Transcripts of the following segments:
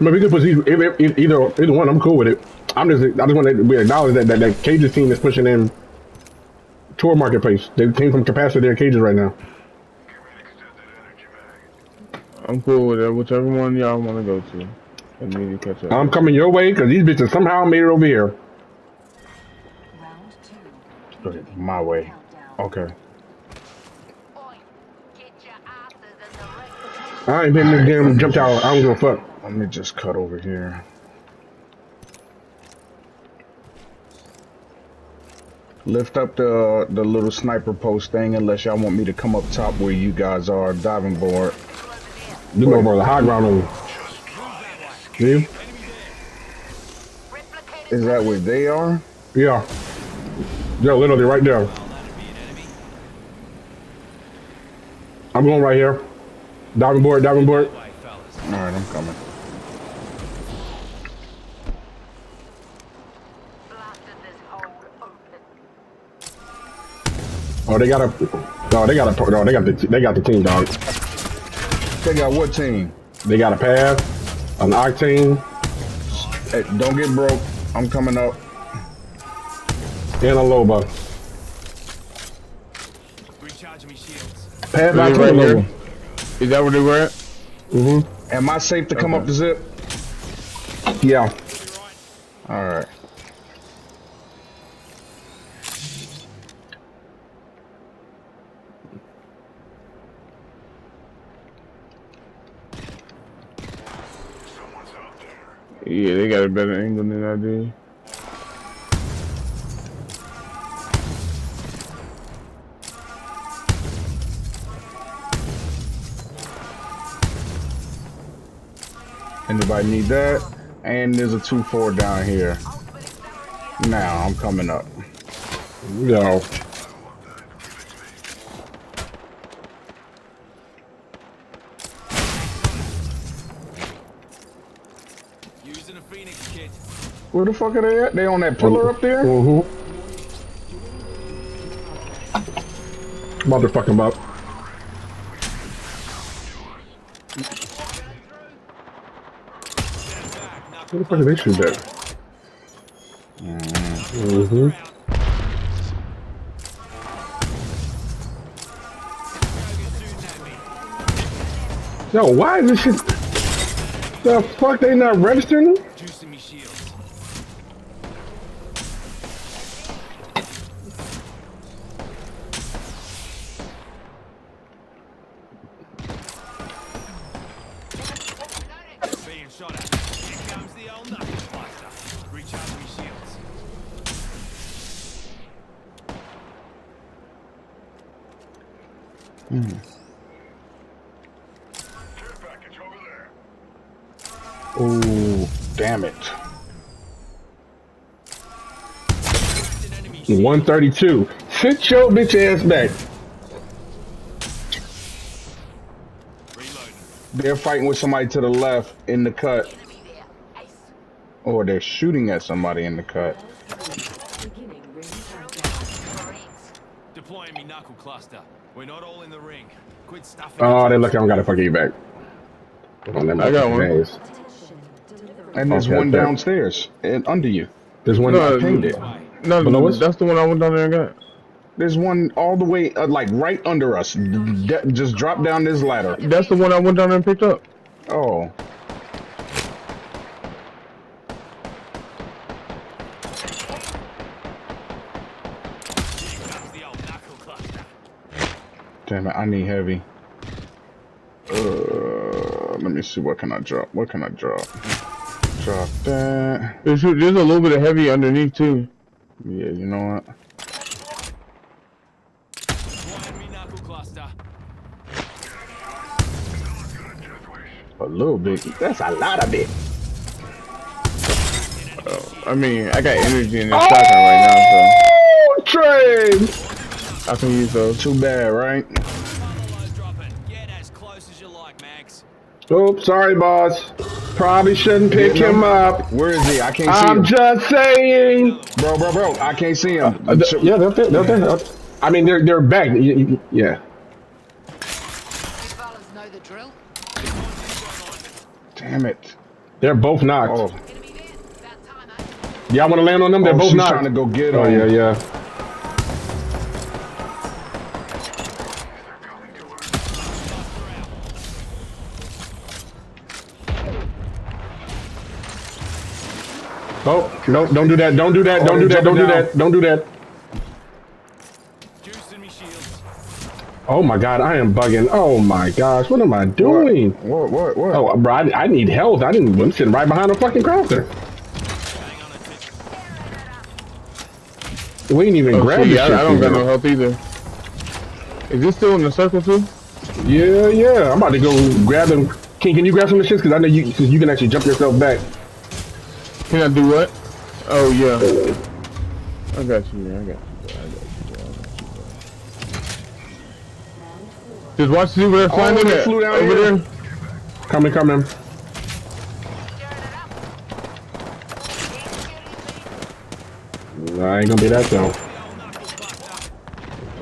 But we can put either, either either one. I'm cool with it. I'm just I just want to we acknowledge that that, that cages team is pushing in tour marketplace. They came from capacity their cages right now. I'm cool with it. Whichever one y'all want to go to. And me to catch up. I'm coming your way because these bitches somehow made it over here. Round two. Okay, my way. Okay. Oi, get your asses in the ring. I ain't been in this game jumped out. I don't give a fuck. Let me just cut over here. Lift up the the little sniper post thing unless y'all want me to come up top where you guys are diving board. You know about the high ground on you. Is that where they are? Yeah. They're literally right there. I'm going right here. Diving board, diving board. Alright, I'm coming. Oh, they got a. No, they got a. No, they got the. They got the team dog. They got what team? They got a Path, an octane, Hey, don't get broke. I'm coming up. and a loba. Recharge me shields. Path, octane, right here? loba. Is that where they were at? Mm-hmm. Am I safe to come up the zip? Yeah. Alright. Yeah, they got a better angle than I do. Anybody need that? And there's a 2-4 down here. Now, I'm coming up. No. Where the fuck are they at? They on that pillar up there? Mm-hmm. Motherfucking about. Where the fuck did they shoot that? Mm-hmm. Yo, why is this shit? The fuck they not registering? Juicing me shields. Being shot at. Here comes the old knuckle cluster. Recharge me shields. Hmm. Ooh, damn it. 132. Sit your bitch ass back. They're fighting with somebody to the left in the cut. Or they're shooting at somebody in the cut. Deploying me knuckle cluster. We're not all in the ring. Quit stuffing. Oh, they other. lucky I don't got a fucking back. Oh, never I got one. Days. And there's Okay, one downstairs and under you. There's one. No, Pinged it. No, Below us? that's the one I went down there and got. There's one all the way, uh, like right under us. D- d- just drop down this ladder. That's the one I went down there and picked up. Oh, Here comes the old knuckle cluster. Damn it! I need heavy. Uh, let me see. What can I drop? What can I drop? Drop that. There's, there's a little bit of heavy underneath too. Yeah, you know what? Deploying me knuckle cluster. A little bit. That's a lot of it. I mean, I got energy in this shotgun right Oh, train. now, so I can use those. Too bad, right? Buffalo's dropping. Get as close as you like, Max. Oops, sorry, boss. Probably shouldn't pick Getting him him? up. Where is he? I can't see I'm him. just saying. Bro, bro, bro. I can't see him. Uh, th- yeah, they're. They're there. I mean, they're they're back. Yeah. You fellas know the drill. Damn it. They're both knocked. Oh, Enemy there. About time? Y'all want to land on them? They're oh both she's knocked. trying to go get oh yeah, yeah. Oh, no, don't do that. Don't do that. Oh, Don't do that. Don't do that. Don't do that. Juicing me shields. Oh my god, I am bugging. Oh my gosh, what am I doing? What? What? What? Oh, bro, I, I need health. I didn't. I'm sitting right behind a fucking crafter. Hang on a. We ain't even Oh, grab shit, this yeah, shit. I, I don't from got no health either. Is this still in the circle too? Yeah, yeah. I'm about to go grab them. Can Can you grab some of the shits? Because I know you. Cause you can actually jump yourself back. Can I do what? Oh yeah. I got you. man, I got you. bro, I got you. bro, I got you, bro. Just watch see where they're flying Oh, in they flew down Over here. there. Coming, coming. Stirring it up. Keep shooting me. I ain't gonna be that though.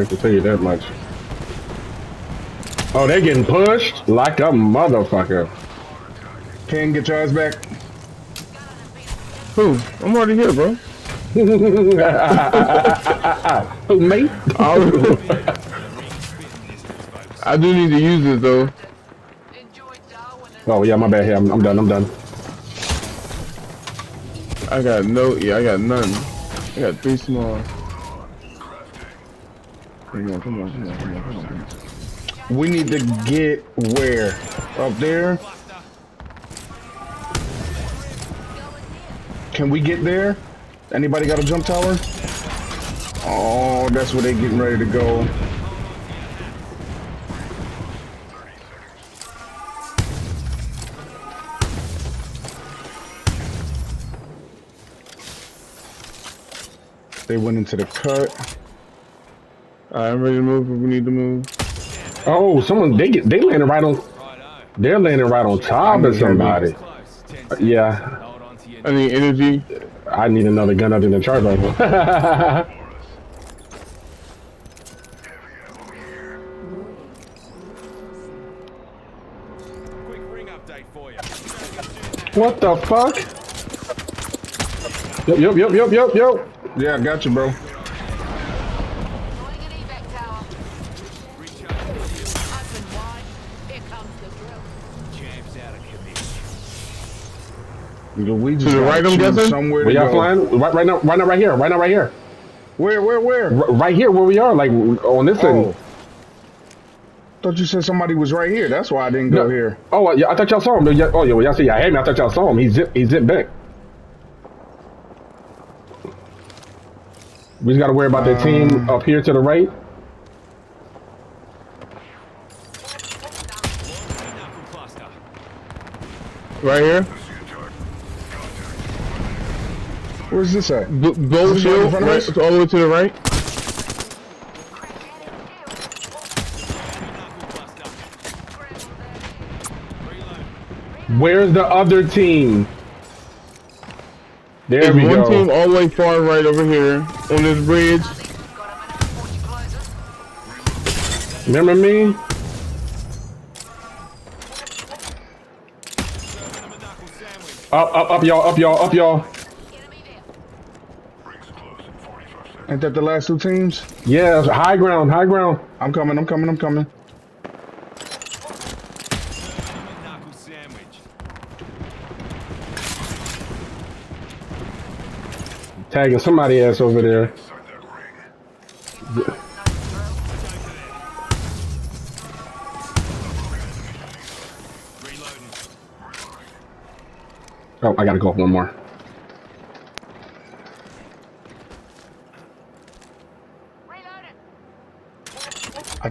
I can tell you that much. Oh, they getting pushed like a motherfucker. Ken, get your ass back. Who? I'm already here, bro. Who me? I, do need to use this though. Enjoy Darwin and Oh yeah, my bad. Here, I'm, I'm done. I'm done. I got no. Yeah, I got none. I got three small. Come on, come on, come on, come on. Come on. We need to get where? Up there? Can we get there? Anybody got a jump tower? Oh, that's where they getting ready to go. They went into the cut. I'm ready to move if we need to move. Oh, someone they get they landing right on. They're landing right on top of somebody. Yeah, Hold on to your I need energy. I need another gun other than you. what the fuck? Yep, yep, yep, yep, yep, yep. Yeah, I got you, bro. Commission. Luigi's To the right, I'm guessing? Somewhere Where to y'all flying? Right, right now, right now, right here, right now, right here, Where, where, where? R- right here where we are, like on this Oh. end. Thought you said somebody was right here. That's why I didn't go No. here. Oh, uh, yeah, I thought y'all saw him. yeah- Oh, yeah, well, y'all see, y'all had me. I thought y'all saw him. He zipped, he zipped back. We just got to worry about the team up here to the right. Right here. Where's this at? B- Gold this right shield. Right, us? all the way to the right. Knuckle cluster. Reload. Where's the other team? There There's we one go. team all the way far right over here on this bridge. Got a minute before she closes. Remember me? Serving them a knuckle. Up, up, up, y'all, up, y'all, up, y'all. Enemy there. Ain't that the last two teams? Yeah, high ground, high ground. I'm coming, I'm coming, I'm coming. Serving them a knuckle sandwich. Tagging somebody ass over there. Oh, I gotta go up one more.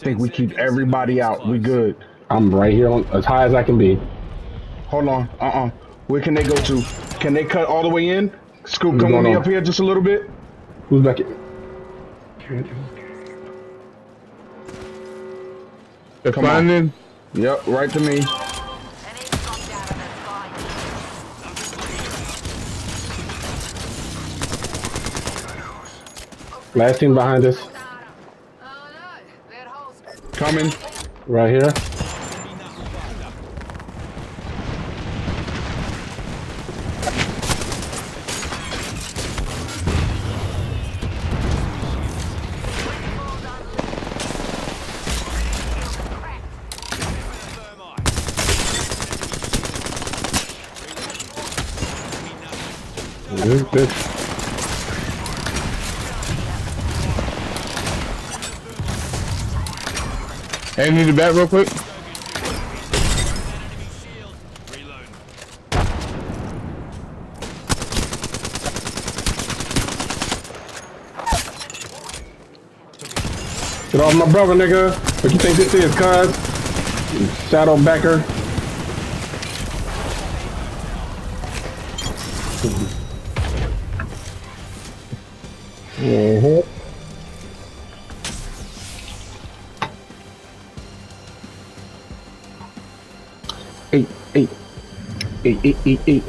Think we keep everybody out. We good. I'm right here on as high as I can be. Hold on. Uh-uh. Where can they go to? Can they cut all the way in? Scoop, come with me on? up here just a little bit. Who's back? here? They're Come on. in. Yep, right to me. An egg dropped out of the sky. Last team behind us, Coming. Right here. Good. Hey, need the back real quick. Get off my brother, nigga. What you think this is, cuz? You Shadow backer. Mm-hmm. Eight, eight, eight, eight, eight, eight,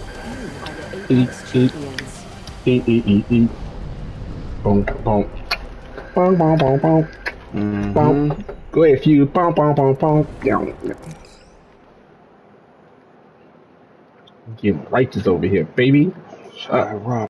Are the Eat, Apex eat. champions. eight, eight, eight, eight. Boom, boom. Boom, boom, boom, boom. Boom. Go ahead, few. Boom, boom, boom, boom. Down. Getting righteous over here, baby. I uh, robbed